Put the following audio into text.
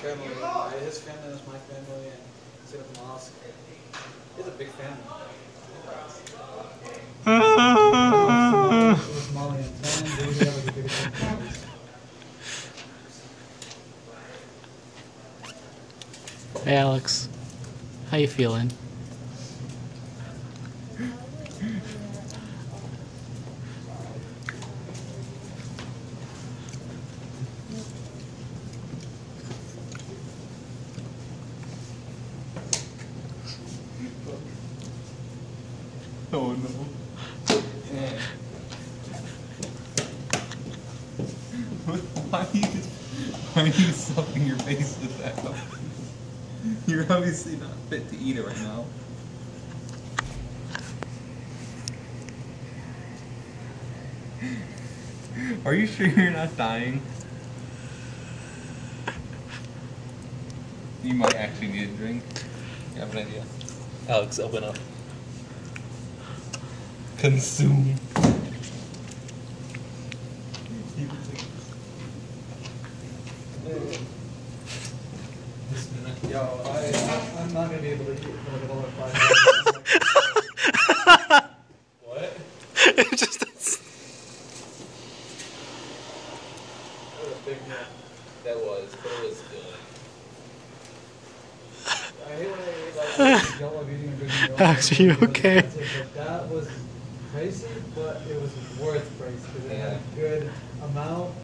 family, his family was my family, and he's mosque. He's a big family. Hey Alex, how you feeling? Oh no. why are you are you stuffing your face with that? You're obviously not fit to eat it right now. Are you sure you're not dying? You might actually need a drink. You have an idea. Alex, open up. Consume. Yo, I, I, I'm not gonna be able to eat another five. What? it just That was, but it was good. I hate when I eat like yellow of eating a good meal. Alex, are you okay? That was pricey, but it was worth pricey because it had a good amount